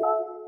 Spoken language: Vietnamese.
you